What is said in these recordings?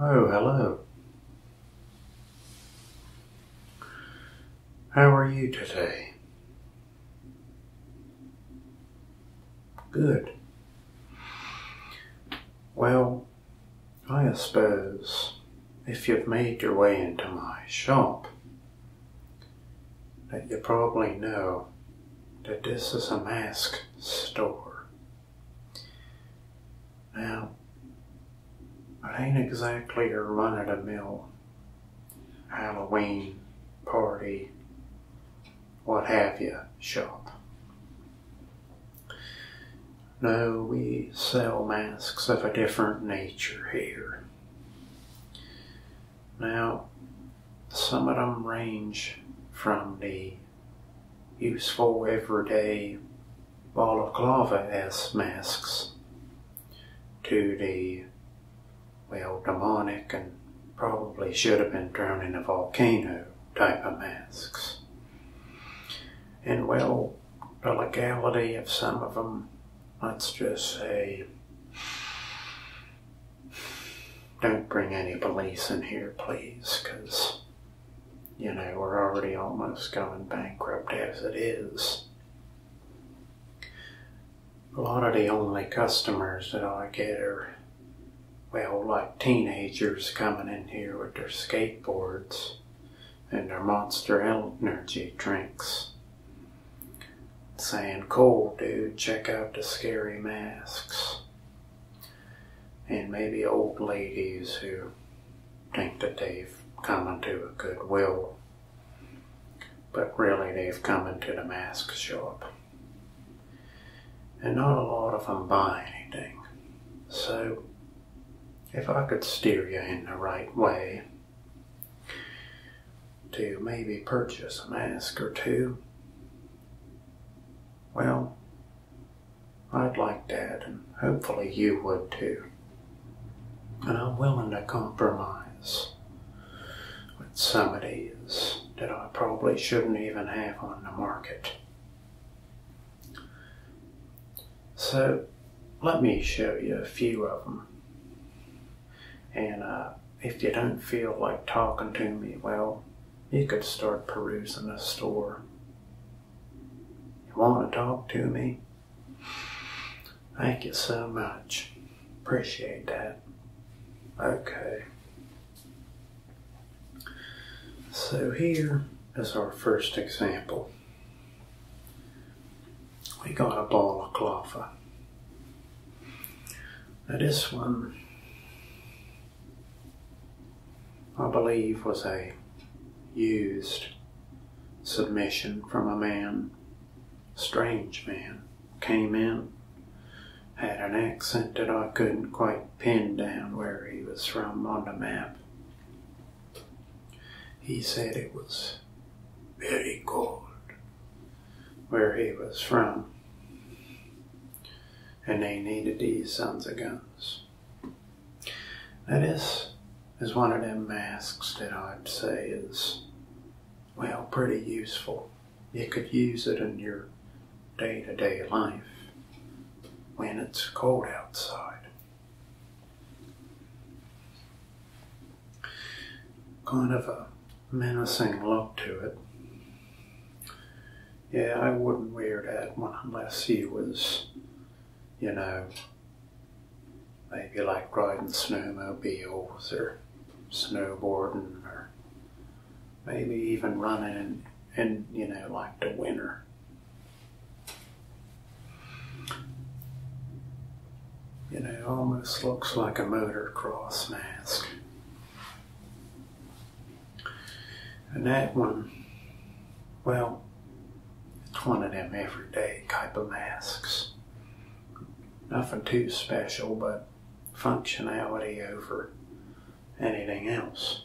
Oh, hello. How are you today? Good. Well, I suppose if you've made your way into my shop, that you probably know that this is a mask store. Now, it ain't exactly a run of the mill Halloween party, what have you shop. No, we sell masks of a different nature here. Now, some of them range from the useful everyday balaclava-esque masks to the, well, demonic and probably should have been thrown in a volcano type of masks. And well, the legality of some of them let's just say, don't bring any police in here, please, because, you know, we're already almost going bankrupt as it is. A lot of the only customers that I get are, well, like teenagers coming in here with their skateboards and their monster energy drinks saying, cool, dude, check out the scary masks. And maybe old ladies who think that they've come into a goodwill, but really they've come into the mask shop. And not a lot of them buy anything. So, if I could steer you in the right way to maybe purchase a mask or two, well, I'd like that, and hopefully you would too. And I'm willing to compromise with some of these that I probably shouldn't even have on the market. So, let me show you a few of them. And uh, if you don't feel like talking to me, well, you could start perusing the store you want to talk to me? Thank you so much. Appreciate that. Okay. So here is our first example. We got a ball of balaclava. Now this one, I believe, was a used submission from a man strange man came in, had an accent that I couldn't quite pin down where he was from on the map. He said it was very cold where he was from, and they needed these sons of guns. Now this is one of them masks that I'd say is, well, pretty useful. You could use it in your day to day life when it's cold outside. Kind of a menacing look to it. Yeah, I wouldn't wear that one unless he was, you know, maybe like riding snowmobiles or snowboarding or maybe even running in, in you know, like the winter. You know, almost looks like a motocross mask. And that one, well, it's one of them everyday type of masks. Nothing too special, but functionality over anything else.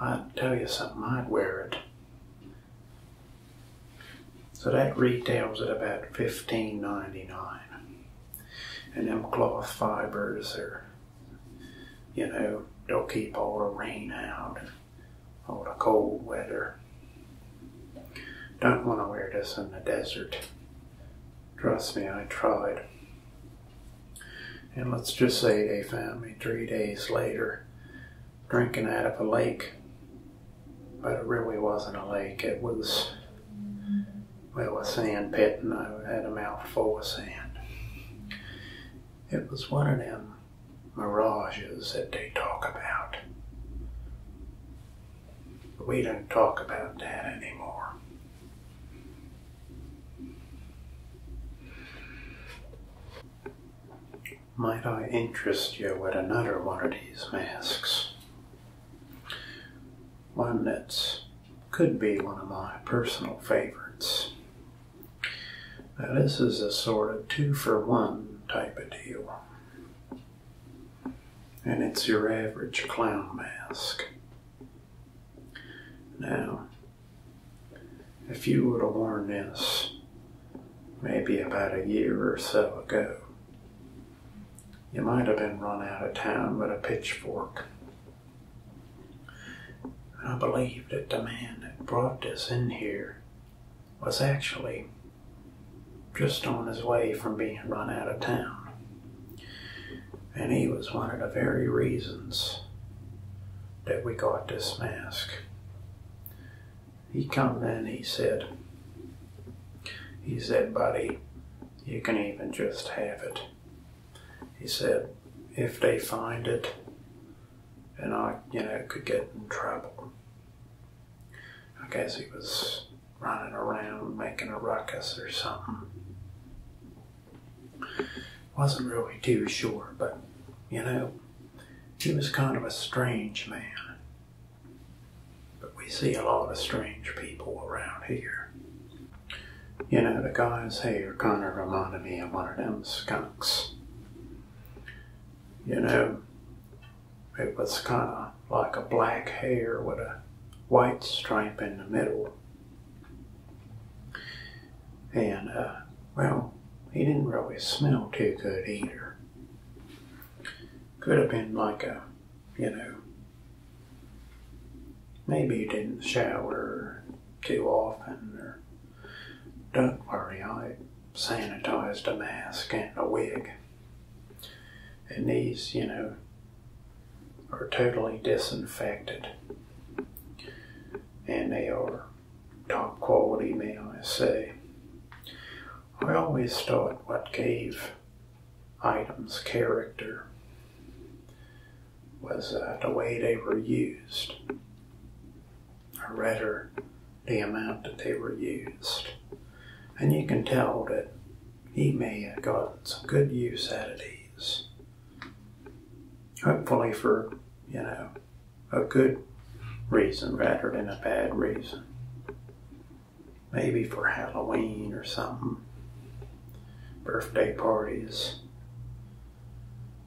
I'd tell you something, I'd wear it. So that retails at about fifteen ninety nine and them cloth fibers are, you know, they'll keep all the rain out and all the cold weather. Don't want to wear this in the desert. Trust me, I tried. And let's just say they found me three days later drinking out of a lake. But it really wasn't a lake, it was, well, a sand pit, and I had a mouthful of sand. It was one of them mirages that they talk about. But we don't talk about that anymore. Might I interest you with another one of these masks? One that could be one of my personal favorites. Now, this is a sort of two for one type of deal. And it's your average clown mask. Now, if you would have worn this maybe about a year or so ago, you might have been run out of town with a pitchfork. I believe that the man that brought this in here was actually just on his way from being run out of town. And he was one of the very reasons that we got this mask. He come in, he said, he said, buddy, you can even just have it. He said, if they find it, and I, you know, could get in trouble. I guess he was running around making a ruckus or something. Wasn't really too sure, but, you know, he was kind of a strange man. But we see a lot of strange people around here. You know, the guy's hair kind of reminded me of one of them skunks you know, it was kind of like a black hair with a white stripe in the middle. And, uh, well, he didn't really smell too good either. Could have been like a, you know, maybe he didn't shower too often or don't worry, I sanitized a mask and a wig. And these, you know, are totally disinfected. And they are top quality, may I say. I always thought what gave items character was uh, the way they were used, or rather, the amount that they were used. And you can tell that he may have gotten some good use out of these hopefully for, you know, a good reason rather than a bad reason. Maybe for Halloween or something, birthday parties.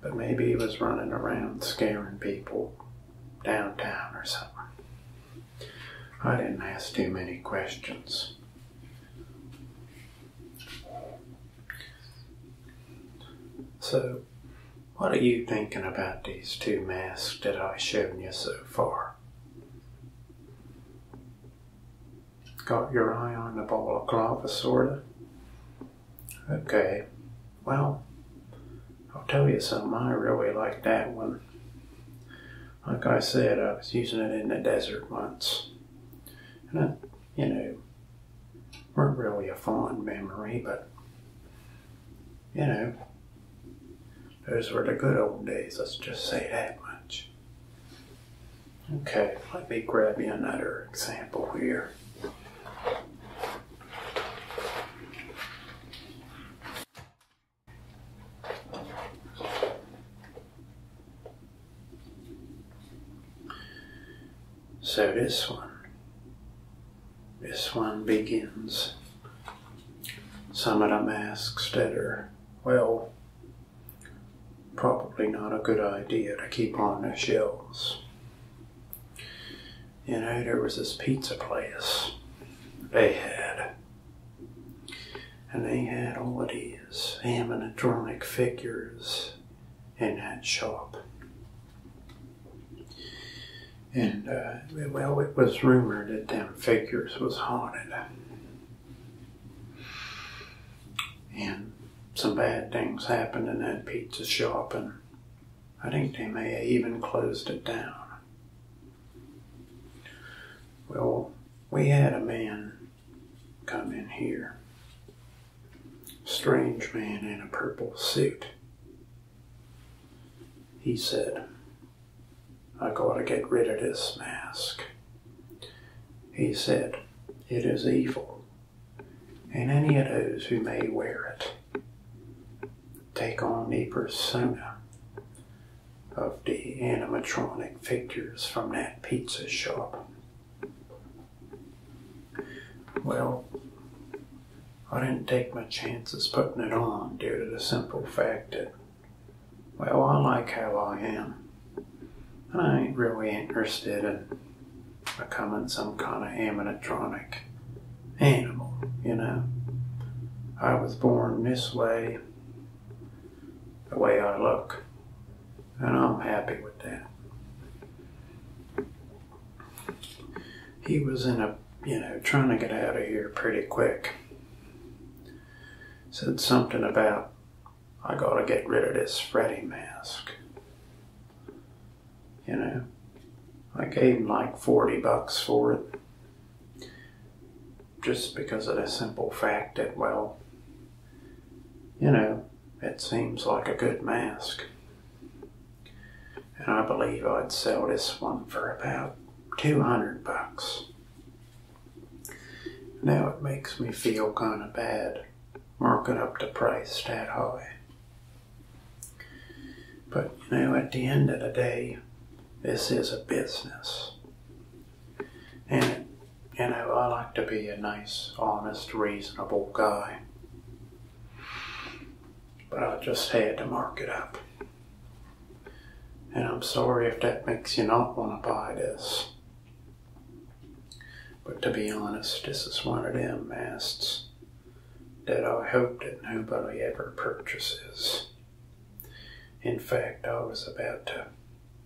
But maybe he was running around scaring people downtown or something. I didn't ask too many questions. So, what are you thinking about these two masks that I've shown you so far? Got your eye on the ball of balaclava, sorta? Okay, well, I'll tell you something, I really like that one. Like I said, I was using it in the desert once. And you know, weren't really a fond memory, but, you know, those were the good old days, let's just say that much. Okay, let me grab you another example here. So this one, this one begins some of the masks that are, well, probably not a good idea to keep on the shelves. You know, there was this pizza place they had, and they had all of these animatronic figures in that shop. And, uh, well, it was rumored that them figures was haunted. And some bad things happened in that pizza shop, and I think they may have even closed it down. Well, we had a man come in here. Strange man in a purple suit. He said, I gotta get rid of this mask. He said, It is evil, and any of those who may wear it take on the persona of the animatronic figures from that pizza shop. Well, I didn't take my chances putting it on due to the simple fact that, well, I like how I am. And I ain't really interested in becoming some kind of animatronic animal, you know. I was born this way, the way I look, and I'm happy with that. He was in a, you know, trying to get out of here pretty quick. Said something about, I gotta get rid of this Freddy mask. You know, I gave him like 40 bucks for it. Just because of the simple fact that, well, you know, it seems like a good mask. And I believe I'd sell this one for about 200 bucks. Now it makes me feel kind of bad marking up the price that high. But, you know, at the end of the day, this is a business. And, you know, I like to be a nice, honest, reasonable guy. But I just had to mark it up. And I'm sorry if that makes you not want to buy this. But to be honest, this is one of them masts that I hope that nobody ever purchases. In fact, I was about to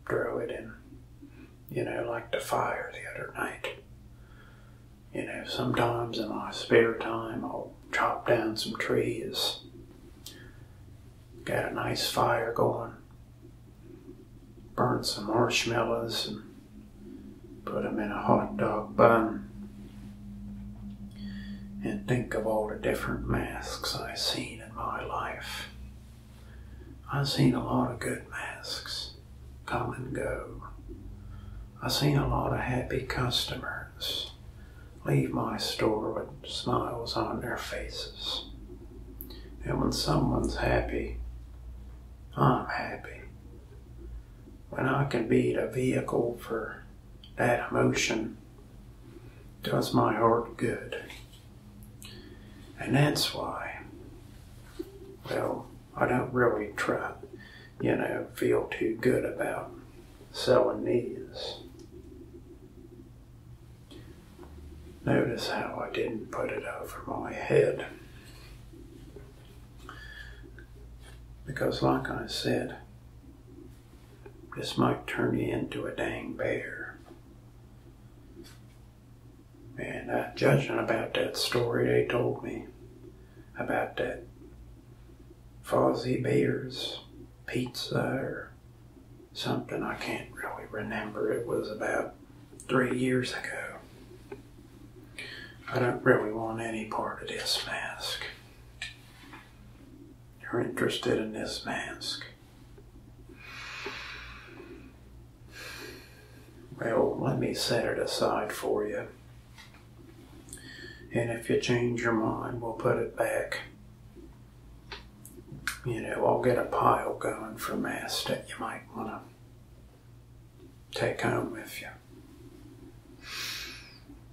throw it in, you know, like the fire the other night. You know, sometimes in my spare time, I'll chop down some trees, got a nice fire going, burn some marshmallows and put them in a hot dog bun and think of all the different masks I've seen in my life. I've seen a lot of good masks come and go. I've seen a lot of happy customers leave my store with smiles on their faces. And when someone's happy, I'm happy. When I can be the vehicle for that emotion, does my heart good. And that's why, well, I don't really try, you know, feel too good about selling these. Notice how I didn't put it over my head. Because, like I said, this might turn you into a dang bear. And uh, judging about that story they told me about that Fozzie Bear's pizza or something, I can't really remember. It was about three years ago. I don't really want any part of this mask. You're interested in this mask. Well, let me set it aside for you. And if you change your mind, we'll put it back. You know, I'll get a pile going for masks that you might want to take home with you.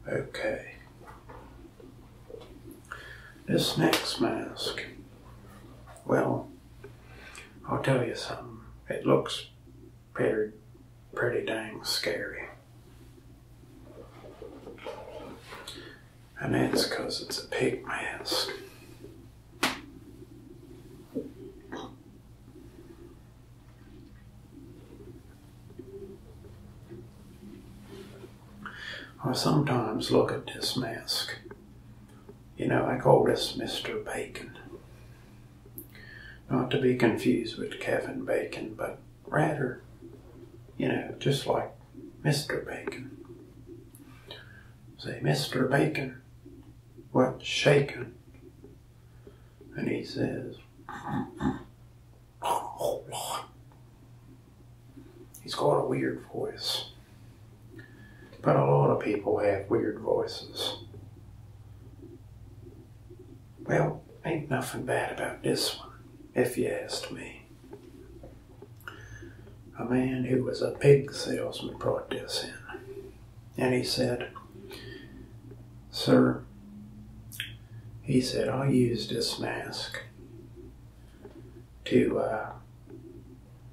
Okay. This next mask, well, I'll tell you something. It looks pretty, pretty dang scary. And that's because it's a pig mask. I sometimes look at this mask. You know, I call this Mr. Bacon. Not to be confused with Kevin Bacon, but rather, you know, just like Mr. Bacon. Say, Mr. Bacon, what's shaking? And he says. He's got a weird voice. But a lot of people have weird voices. Well, ain't nothing bad about this one, if you asked me. A man who was a pig salesman brought this in, and he said, Sir, he said, I use this mask to, uh,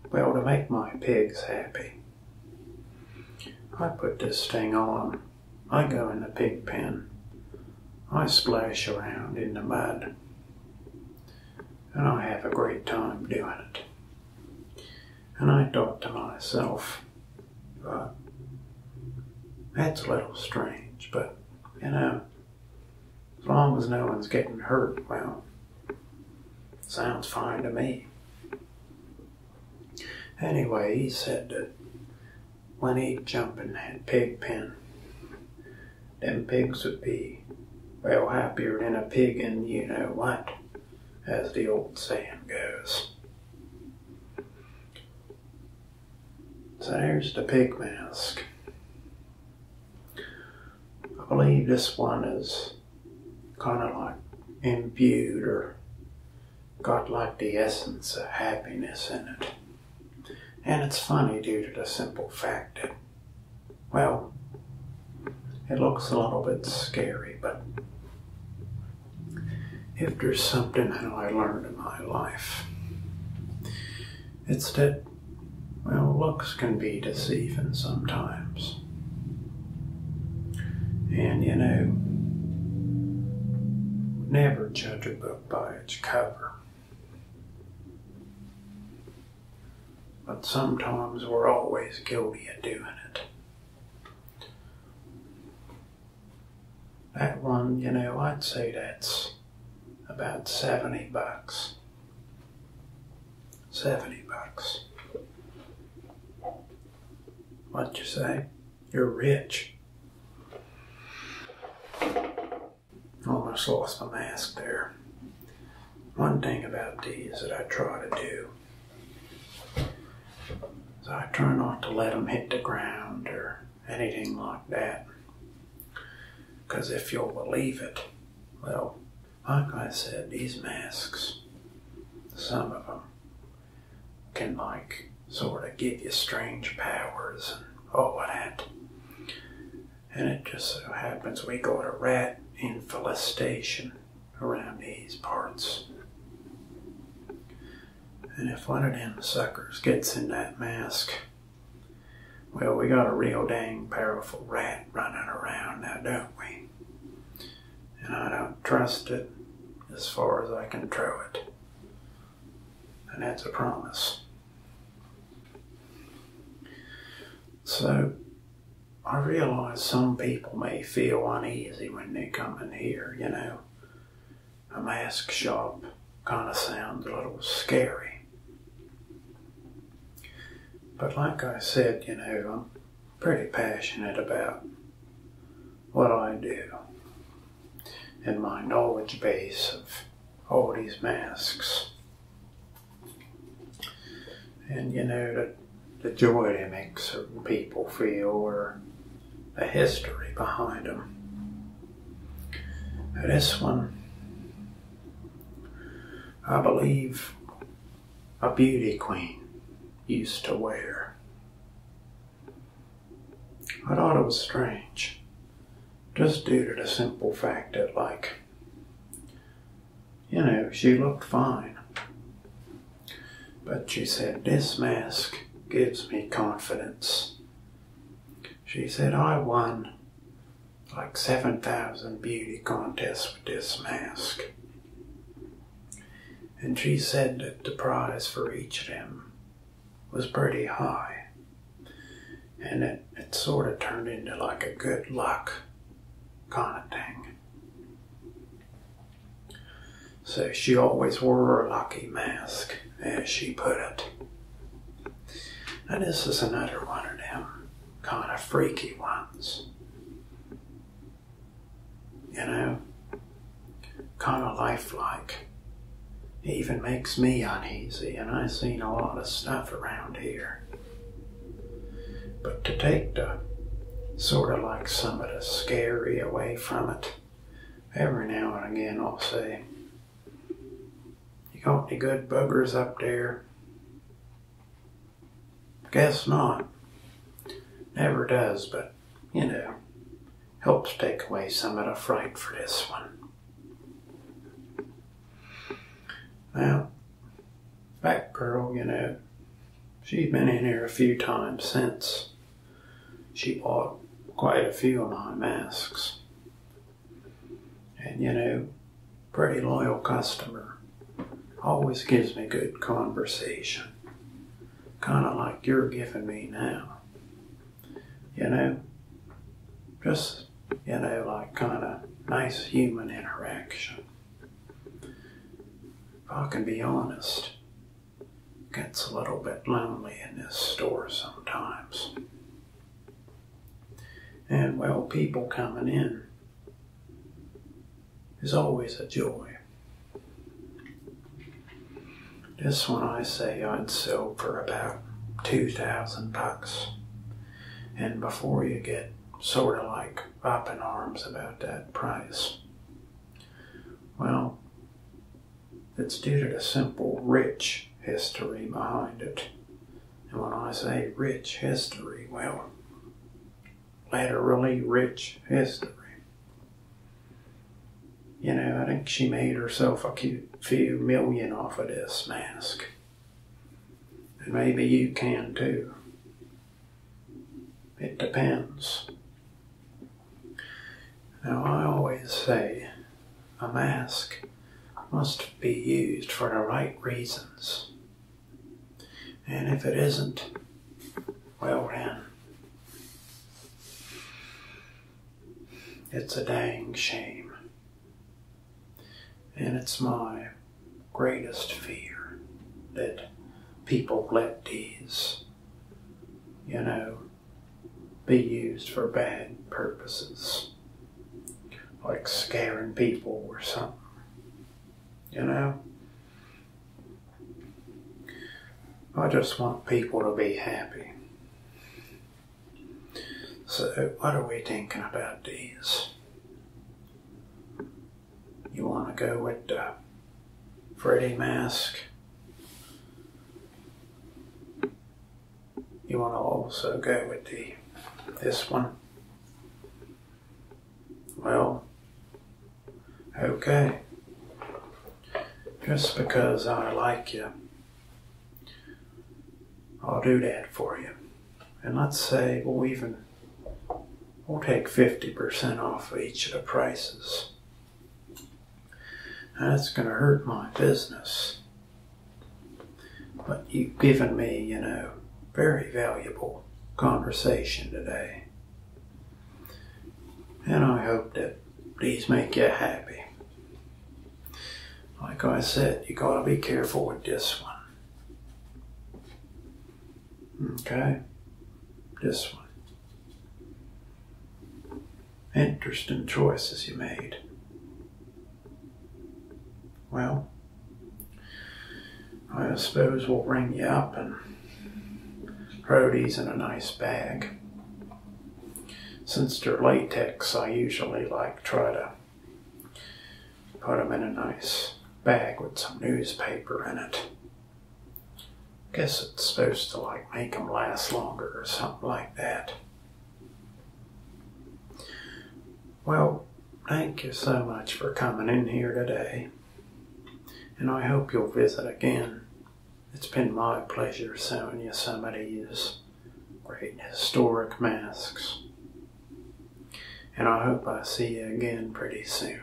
well, to make my pigs happy. I put this thing on. I go in the pig pen. I splash around in the mud. And I have a great time doing it. And I thought to myself, well, that's a little strange, but, you know, as long as no one's getting hurt, well, sounds fine to me. Anyway, he said that when he'd jump in that pig pen, them pigs would be well happier than a pig in you know what, as the old saying goes. So there's the pig mask. I believe this one is kind of like imbued or got like the essence of happiness in it. And it's funny due to the simple fact that, well, it looks a little bit scary, but if there's something that I learned in my life, it's that, well, looks can be deceiving sometimes. And, you know, never judge a book by its cover. But sometimes we're always guilty of doing it. That one, you know, I'd say that's about 70 bucks. 70 bucks. What'd you say? You're rich. Almost lost my mask there. One thing about these that I try to do is I try not to let them hit the ground or anything like that. Because if you'll believe it, well, like I said, these masks, some of them can like sort of give you strange powers and all that. And it just so happens we got a rat infestation around these parts. And if one of them suckers gets in that mask, well, we got a real dang powerful rat running around now, don't we? And I don't trust it as far as I can throw it. And that's a promise. So, I realize some people may feel uneasy when they come in here, you know. A mask shop kind of sounds a little scary. But like I said, you know, I'm pretty passionate about what I do and my knowledge base of all these masks. And you know, the, the joy they make certain people feel or the history behind them. Now this one, I believe, a beauty queen used to wear. I thought it was strange, just due to the simple fact that, like, you know, she looked fine. But she said, This mask gives me confidence. She said, I won like 7,000 beauty contests with this mask. And she said that the prize for each of them was pretty high. And it, it sort of turned into like a good luck kind of thing. So she always wore a lucky mask, as she put it. And this is another one of them kind of freaky ones. You know, kind of lifelike. It even makes me uneasy, and I've seen a lot of stuff around here. But to take the sort of like some of the scary away from it, every now and again I'll say, You got any good buggers up there? Guess not. Never does, but you know, helps take away some of the fright for this one. Well, that girl, you know, she's been in here a few times since. She bought quite a few of my masks. And, you know, pretty loyal customer. Always gives me good conversation. Kind of like you're giving me now. You know, just, you know, like kind of nice human interaction. If I can be honest, gets a little bit lonely in this store sometimes. And well, people coming in is always a joy. This one I say I'd sell for about two thousand bucks. And before you get sort of like up in arms about that price, well, it's due to the simple rich history behind it. And when I say rich history, well, literally rich history. You know, I think she made herself a few million off of this mask. And maybe you can too. It depends. Now, I always say a mask must be used for the right reasons. And if it isn't, well then, it's a dang shame. And it's my greatest fear that people let these, you know, be used for bad purposes, like scaring people or something. You know? I just want people to be happy. So, what are we thinking about these? You want to go with the Freddy mask? You want to also go with the this one? Well, okay. Just because I like you, I'll do that for you. And let's say we'll even we'll take 50% off of each of the prices. That's going to hurt my business. But you've given me, you know, very valuable conversation today. And I hope that these make you happy. Like I said, you gotta be careful with this one. Okay? This one. Interesting choices you made. Well, I suppose we'll ring you up and these in a nice bag. Since they're latex, I usually like try to put them in a nice bag with some newspaper in it. Guess it's supposed to like make them last longer or something like that. Well, thank you so much for coming in here today and I hope you'll visit again. It's been my pleasure showing you some of these great historic masks. And I hope I see you again pretty soon.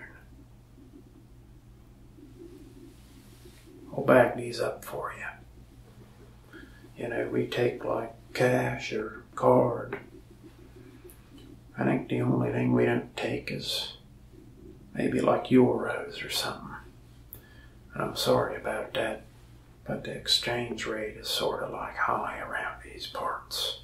I'll bag these up for you. You know, we take like cash or card. I think the only thing we don't take is maybe like euros or something And I'm sorry about that, but the exchange rate is sort of like high around these parts.